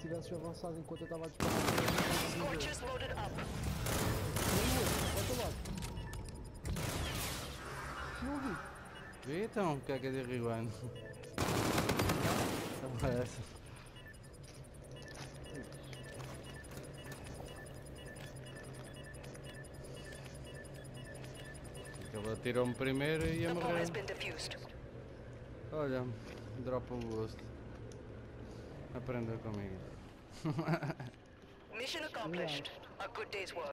tivesse avançado enquanto eu tava disparando. Scorches loaded up. Não vi. Vi então, que é que é de rewind. Então é essa. Ele atirou-me primeiro e ia morrer. has been defused. Olha, dropa o gosto. Mission accomplished. A good day's work.